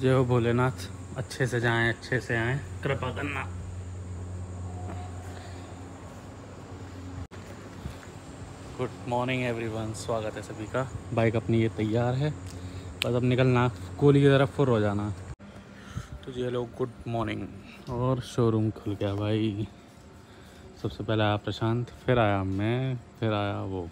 जय हो भोलेनाथ। अच्छे से जाएँ, अच्छे से आएँ। कृपा करना। गुड मॉर्निंग एवरीवन स्वागत है सभी का। बाइक अपनी ये तैयार है। बस अब निकलना, कोहली की तरफ़ फुर हो जाना तो जी हेलो गुड मॉर्निंग और शोरूम खुल गया भाई। सबसे पहले आया प्रशांत, फिर आया मैं, फिर आया वो।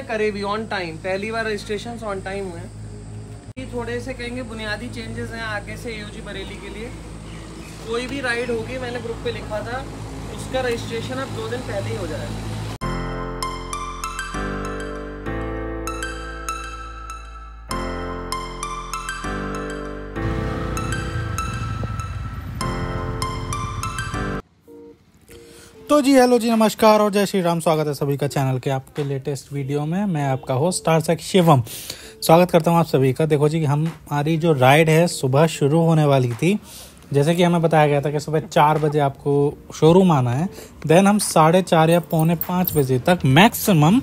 सबने करे भी ऑन टाइम पहली बार रजिस्ट्रेशन ऑन टाइम हुए हैं. थोड़े से कहेंगे बुनियादी चेंजेस हैं आगे से ए बरेली के लिए. कोई भी राइड होगी, मैंने ग्रुप पे लिखा था, उसका रजिस्ट्रेशन अब दो दिन पहले ही हो जाएगा। तो जी, हेलो जी, नमस्कार और जय श्री राम। स्वागत है सभी का चैनल के आपके लेटेस्ट वीडियो में। मैं आपका होस्ट स्टार सेक शिवम। स्वागत करता हूँ आप सभी का। देखो जी, हम, हमारी जो राइड है, सुबह शुरू होने वाली थी। जैसे कि हमें बताया गया था कि सुबह चार बजे आपको शोरूम आना है। देन हम साढ़े चार या पौने पाँच बजे तक मैक्सिमम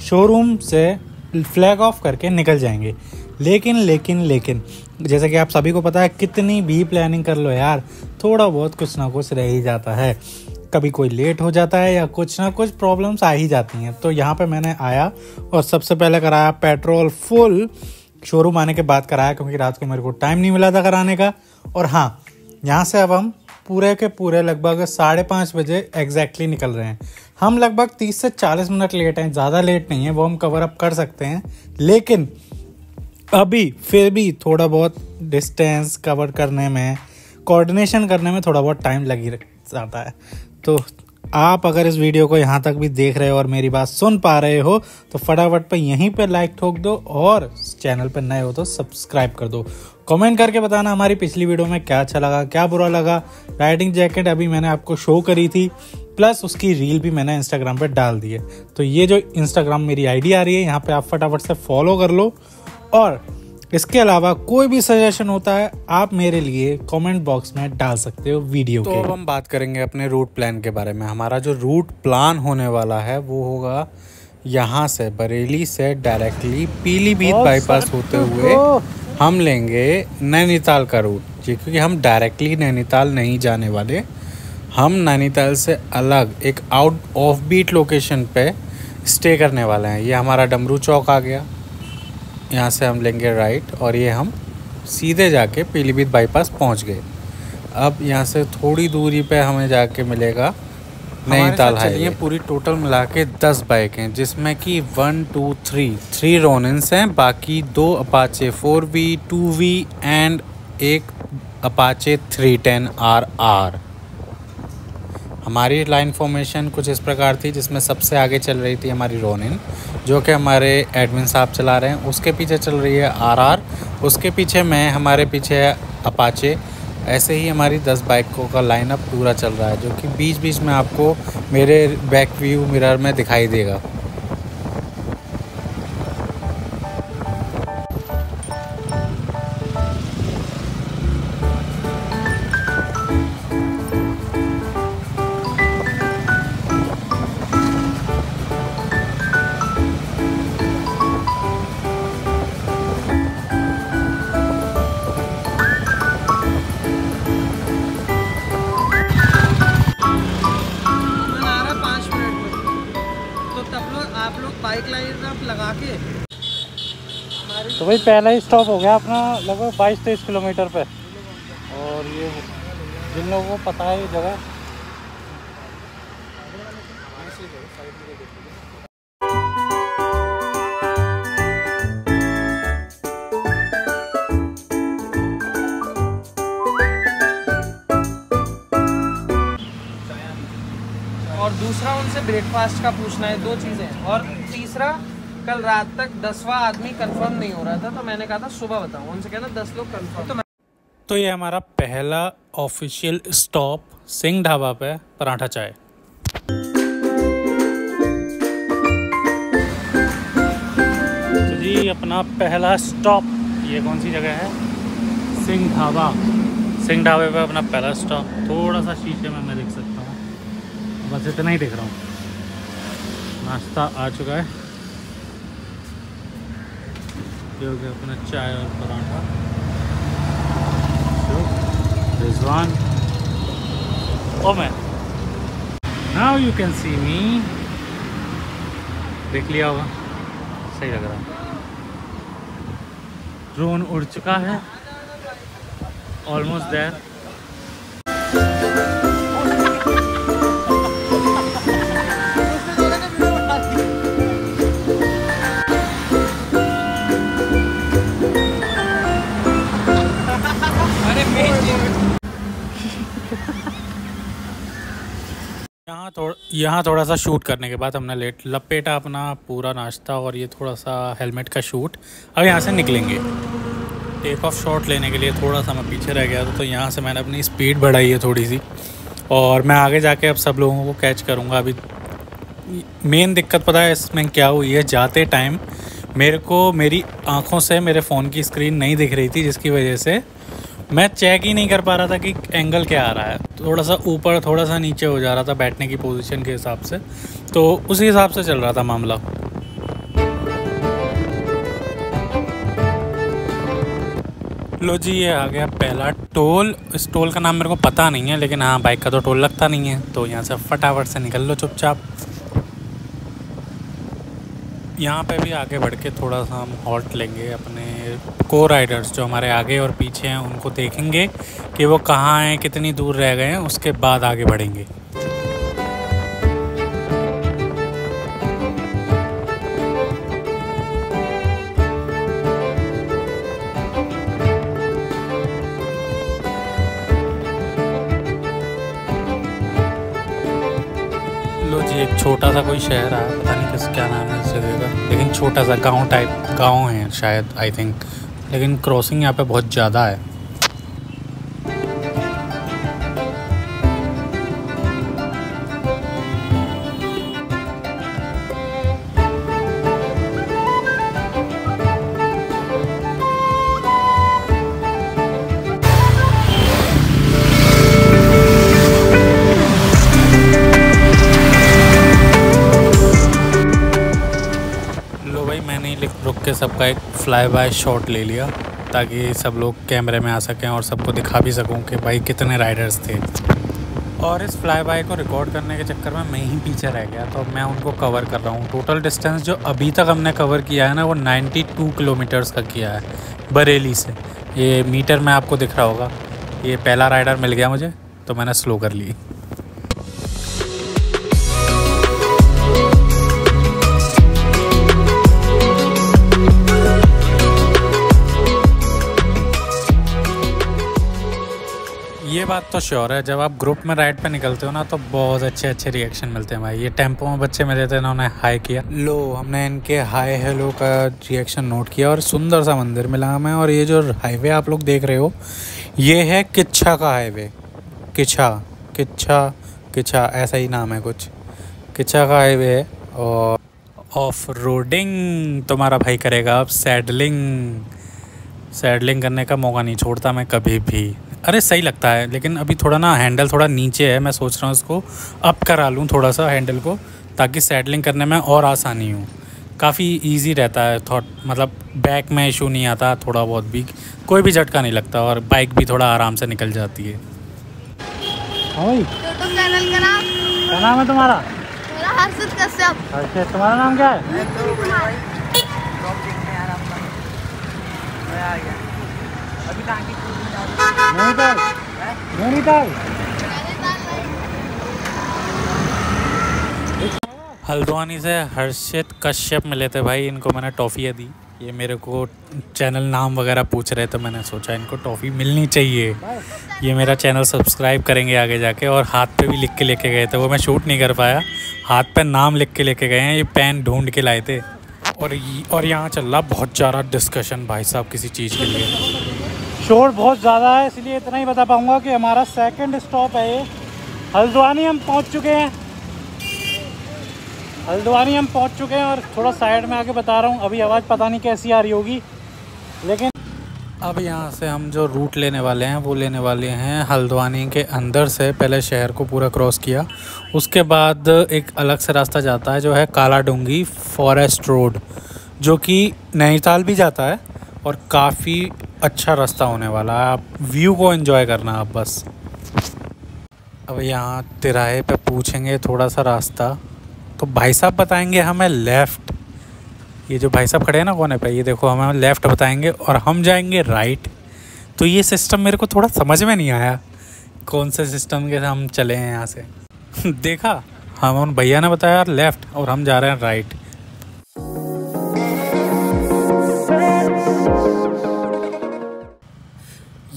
शोरूम से फ्लैग ऑफ़ करके निकल जाएँगे। लेकिन लेकिन लेकिन, जैसे कि आप सभी को पता है, कितनी भी प्लानिंग कर लो यार, थोड़ा बहुत कुछ ना कुछ रह ही जाता है। कभी कोई लेट हो जाता है या कुछ ना कुछ प्रॉब्लम्स आ ही जाती हैं। तो यहाँ पे मैंने आया और सबसे पहले कराया पेट्रोल फुल शोरूम आने के बाद कराया क्योंकि रात को मेरे को टाइम नहीं मिला था कराने का। और हाँ यहाँ से अब हम पूरे के पूरे लगभग साढ़े पाँच बजे एग्जैक्टली निकल रहे हैं। हम लगभग तीस से चालीस मिनट लेट हैं, ज़्यादा लेट नहीं है, वो हम कवर अप कर सकते हैं। लेकिन अभी फिर भी थोड़ा बहुत डिस्टेंस कवर करने में कोऑर्डिनेशन करने में थोड़ा बहुत टाइम लगी जाता है। तो आप अगर इस वीडियो को यहाँ तक भी देख रहे हो और मेरी बात सुन पा रहे हो तो फटाफट पे यहीं पे लाइक ठोक दो और चैनल पर नए हो तो सब्सक्राइब कर दो। कमेंट करके बताना हमारी पिछली वीडियो में क्या अच्छा लगा, क्या बुरा लगा। राइडिंग जैकेट अभी मैंने आपको शो करी थी प्लस उसकी रील भी मैंने इंस्टाग्राम पर डाल दी है। तो ये जो इंस्टाग्राम मेरी आईडी आ रही है, यहाँ पे आप फटाफट से फॉलो कर लो और इसके अलावा कोई भी सजेशन होता है आप मेरे लिए कमेंट बॉक्स में डाल सकते हो वीडियो तो अब हम बात करेंगे अपने रूट प्लान के बारे में। हमारा जो रूट प्लान होने वाला है वो होगा यहाँ से बरेली से डायरेक्टली पीलीभीत बाईपास होते हुए हम लेंगे नैनीताल का रूट जी क्योंकि हम डायरेक्टली नैनीताल नहीं जाने वाले। हम नैनीताल से अलग एक आउट ऑफ़ बीट लोकेशन पे स्टे करने वाले हैं। ये हमारा डमरू चौक आ गया। यहाँ से हम लेंगे राइट और ये हम सीधे जाके पीलीभीत बाईपास पहुँच गए। अब यहाँ से थोड़ी दूरी पे हमें जाके मिलेगा नैनीताल हाईवे पूरी टोटल मिला के दस बाइक हैं जिसमें कि one two three three Ronins हैं बाकी दो Apache four V two V and एक Apache three ten R R हमारी लाइन फॉर्मेशन कुछ इस प्रकार थी जिसमें सबसे आगे चल रही थी हमारी रोनिन जो कि हमारे एडमिन साहब चला रहे हैं, उसके पीछे चल रही है आरआर उसके पीछे मैं, हमारे पीछे है अपाचे। ऐसे ही हमारी 10 बाइकों का लाइनअप पूरा चल रहा है, जो कि बीच बीच में आपको मेरे बैक व्यू मिरर में दिखाई देगा। तो भाई पहला ही स्टॉप हो गया अपना, लगभग बाईस तेईस किलोमीटर पे। और ये जिन लोगों को पता है ये जगह। और दूसरा उनसे ब्रेकफास्ट का पूछना है, दो चीज़ें और तीसरा कल रात तक दसवा आदमी कंफर्म नहीं हो रहा था तो मैंने कहा था, सुबह बताऊँ। उनसे कहना, दस लोग कंफर्म तो तो ये हमारा पहला ऑफिशियल स्टॉप सिंह ढाबा पे पराठा चाय। तो जी, अपना पहला स्टॉप ये कौन सी जगह है? सिंह ढाबा। सिंह ढाबे पे अपना पहला स्टॉप थोड़ा सा शीशे में मैं देख सकता हूँ। बस इतना ही दिख रहा हूँ। नाश्ता आ चुका है। ये हो गया अपना चाय और पराठा। रिजवान ओ मैं now you can see me देख लिया होगा। सही लग रहा ड्रोन उड़ चुका है। ऑलमोस्ट देर यहाँ थोड़ा सा शूट करने के बाद हमने लेट लपेटा अपना पूरा नाश्ता और ये थोड़ा सा हेलमेट का शूट। अब यहाँ से निकलेंगे। टेक ऑफ़ शॉट लेने के लिए थोड़ा सा मैं पीछे रह गया था तो यहाँ से मैंने अपनी स्पीड बढ़ाई है थोड़ी सी और मैं आगे जाके अब सब लोगों को कैच करूँगा। अभी मेन दिक्कत पता है इसमें क्या हुई है? जाते टाइम मेरे को मेरी आँखों से मेरे फ़ोन की स्क्रीन नहीं दिख रही थी, जिसकी वजह से मैं चेक ही नहीं कर पा रहा था कि एंगल क्या आ रहा है। थोड़ा सा ऊपर, थोड़ा सा नीचे हो जा रहा था बैठने की पोजीशन के हिसाब से। तो उसी हिसाब से चल रहा था मामला। लो जी, ये आ गया पहला टोल। इस टोल का नाम मेरे को पता नहीं है, लेकिन हाँ बाइक का तो टोल लगता नहीं है। तो यहाँ से फटाफट से निकल लो चुपचाप। यहाँ पे भी आगे बढ़ के थोड़ा सा हम हॉल्ट लेंगे अपने को राइडर्स जो हमारे आगे और पीछे हैं, उनको देखेंगे कि वो कहाँ हैं, कितनी दूर रह गए हैं, उसके बाद आगे बढ़ेंगे। छोटा सा कोई शहर है पता नहीं किस, क्या नाम है इस जगह का लेकिन छोटा सा गाँव टाइप गाँव है शायद आई थिंक लेकिन क्रॉसिंग यहाँ पे बहुत ज़्यादा है। सबका एक फ्लाई बाय शॉट ले लिया, ताकि सब लोग कैमरे में आ सकें और सबको दिखा भी सकूँ कि भाई कितने राइडर्स थे। और इस फ्लाई बाय को रिकॉर्ड करने के चक्कर में मैं ही पीछे रह गया तो मैं उनको कवर कर रहा हूँ। टोटल डिस्टेंस जो अभी तक हमने कवर किया है ना, वो 92 किलोमीटर्स का किया है, बरेली से। ये मीटर में आपको दिख रहा होगा, ये पहला राइडर मिल गया मुझे तो मैंने स्लो कर ली। बात तो श्योर है, जब आप ग्रुप में राइड पे निकलते हो ना तो बहुत अच्छे अच्छे रिएक्शन मिलते हैं भाई। ये टेंपो में बच्चे मिले थे, इन्होंने हाई किया। लो, हमने इनके हाई हेलो का रिएक्शन नोट किया और सुंदर सा मंदिर मिला हमें और ये जो हाईवे आप लोग देख रहे हो, ये है किच्छा का हाईवे किच्छा किच्छा किच्छा, ऐसा ही नाम है कुछ। किच्छा का हाईवे है और ऑफ़ रोडिंग तुम्हारा भाई करेगा अब सैडलिंग सैडलिंग करने का मौका नहीं छोड़ता मैं कभी भी। अरे सही लगता है लेकिन अभी थोड़ा ना हैंडल थोड़ा नीचे है मैं सोच रहा हूँ इसको अप करा लूँ थोड़ा सा हैंडल को ताकि सैडलिंग करने में और आसानी हो। काफ़ी इजी रहता है थॉट मतलब बैक में इशू नहीं आता थोड़ा बहुत भी कोई भी झटका नहीं लगता और बाइक भी थोड़ा आराम से निकल जाती है। यूट्यूब चैनल का नाम? क्या नाम है तुम्हारा? मेरा हर्षित कश्यप। अच्छा तुम्हारा नाम क्या है? नैनीताल। नैनीताल। हल्द्वानी से हर्षित कश्यप मिले थे भाई, इनको मैंने टॉफ़ियाँ दी। ये मेरे को चैनल नाम वगैरह पूछ रहे थे, मैंने सोचा इनको टॉफ़ी मिलनी चाहिए। ये मेरा चैनल सब्सक्राइब करेंगे आगे जाके, और हाथ पे भी लिख के लेके गए थे, वो मैं शूट नहीं कर पाया। हाथ पे नाम लिख के लेके गए हैं, ये पेन ढूंढ के लाए थे। और और यहाँ चल रहा बहुत ज़्यादा डिस्कशन भाई साहब किसी चीज़ के लिए। शोर बहुत ज़्यादा है, इसलिए इतना ही बता पाऊँगा कि हमारा सेकंड स्टॉप है ये। हल्द्वानी हम पहुँच चुके हैं। हल्द्वानी हम पहुँच चुके हैं और थोड़ा साइड में आके बता रहा हूँ, अभी आवाज़ पता नहीं कैसी आ रही होगी। लेकिन अब यहाँ से हम जो रूट लेने वाले हैं, वो लेने वाले हैं हल्द्वानी के अंदर से, पहले शहर को पूरा क्रॉस किया। उसके बाद एक अलग से रास्ता जाता है, जो है काला डूँगी फॉरेस्ट रोड जो कि नैनीताल भी जाता है और काफ़ी अच्छा रास्ता होने वाला है। आप व्यू को एंजॉय करना आप बस। अब यहाँ तिराहे पे पूछेंगे थोड़ा सा रास्ता। तो भाई साहब बताएँगे हमें लेफ़्ट ये जो भाई साहब खड़े हैं ना कोने पे, ये देखो, हमें लेफ़्ट बताएँगे और हम जाएँगे राइट तो ये सिस्टम मेरे को थोड़ा समझ में नहीं आया। कौन से सिस्टम के हम चले हैं यहाँ से? देखा? हम उन भैया ने बताया लेफ़्ट और हम जा रहे हैं राइट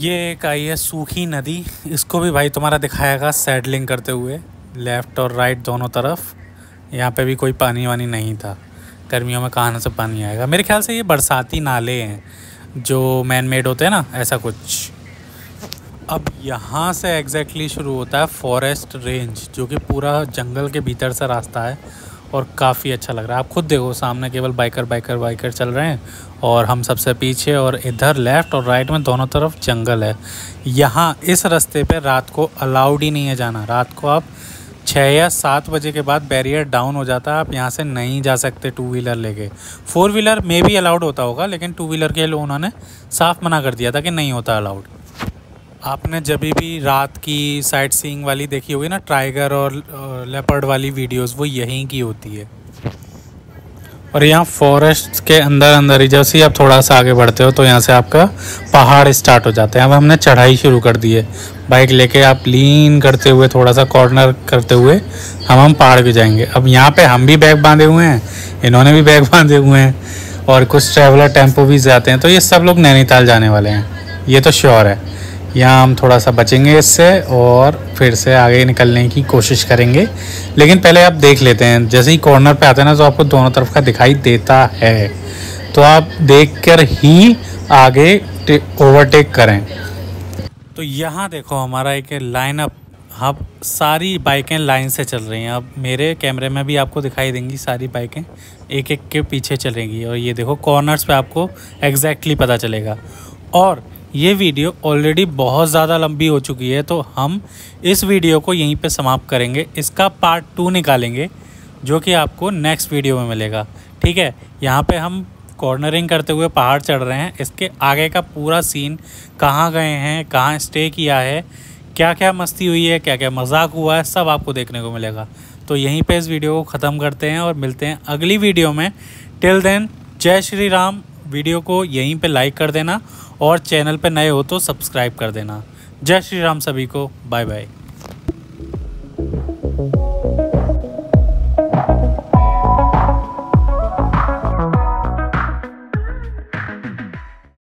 ये एक आई है सूखी नदी। इसको भी भाई तुम्हारा दिखाएगा सैडलिंग करते हुए, लेफ़्ट और राइट दोनों तरफ़। यहाँ पे भी कोई पानी वानी नहीं था। गर्मियों में कहाँ से पानी आएगा। मेरे ख्याल से ये बरसाती नाले हैं, जो मैन मेड होते हैं ना, ऐसा कुछ। अब यहाँ से एग्जैक्टली exactly शुरू होता है फॉरेस्ट रेंज जो कि पूरा जंगल के भीतर से रास्ता है। और काफ़ी अच्छा लग रहा है। आप खुद देखो, सामने केवल बाइकर बाइकर बाइकर चल रहे हैं और हम सबसे पीछे और इधर लेफ़्ट और राइट में दोनों तरफ़ जंगल है। यहाँ इस रास्ते पे रात को अलाउड ही नहीं है जाना। रात को आप छः या सात बजे के बाद बैरियर डाउन हो जाता है, आप यहाँ से नहीं जा सकते टू व्हीलर लेके। फोर व्हीलर में भी अलाउड होता होगा, लेकिन टू व्हीलर के लिए उन्होंने साफ़ मना कर दिया था कि नहीं होता अलाउड आपने जब भी रात की साइट सीइंग वाली देखी होगी ना टाइगर और लेपर्ड वाली वीडियोस वो यहीं की होती है। और यहाँ फॉरेस्ट के अंदर अंदर ही जैसे ही आप थोड़ा सा आगे बढ़ते हो तो यहाँ से आपका पहाड़ स्टार्ट हो जाते हैं। अब हमने चढ़ाई शुरू कर दी है। बाइक लेके आप लीन करते हुए, थोड़ा सा कॉर्नर करते हुए, हम हम पहाड़ पे जाएँगे। अब यहाँ पे हम भी बैग बांधे हुए हैं, इन्होंने भी बैग बांधे हुए हैं, और कुछ ट्रैवलर टेंपो भी जाते हैं तो ये सब लोग नैनीताल जाने वाले हैं। ये तो श्योर है। यहाँ हम थोड़ा सा बचेंगे इससे और फिर से आगे निकलने की कोशिश करेंगे। लेकिन पहले आप देख लेते हैं, जैसे ही कॉर्नर पे आते हैं ना तो आपको दोनों तरफ़ का दिखाई देता है तो आप देख कर ही आगे ओवरटेक करें। तो यहाँ देखो, हमारा एक लाइन अप अब सारी बाइकें लाइन से चल रही हैं। अब मेरे कैमरे में भी आपको दिखाई देंगी सारी बाइकें एक एक के पीछे चलेंगी। और ये देखो कॉर्नर्स पे आपको एग्जैक्टली पता चलेगा। और ये वीडियो ऑलरेडी बहुत ज़्यादा लंबी हो चुकी है तो हम इस वीडियो को यहीं पे समाप्त करेंगे। इसका पार्ट टू निकालेंगे, जो कि आपको नेक्स्ट वीडियो में मिलेगा। ठीक है, यहाँ पे हम कॉर्नरिंग करते हुए पहाड़ चढ़ रहे हैं। इसके आगे का पूरा सीन कहाँ गए हैं, कहाँ स्टे किया है क्या क्या मस्ती हुई है क्या क्या मज़ाक हुआ है, सब आपको देखने को मिलेगा। तो यहीं पे इस वीडियो को ख़त्म करते हैं और मिलते हैं अगली वीडियो में। टिल देन जय श्री राम। वीडियो को यहीं पे लाइक कर देना और चैनल पे नए हो तो सब्सक्राइब कर देना। जय श्री राम सभी को। Bye bye.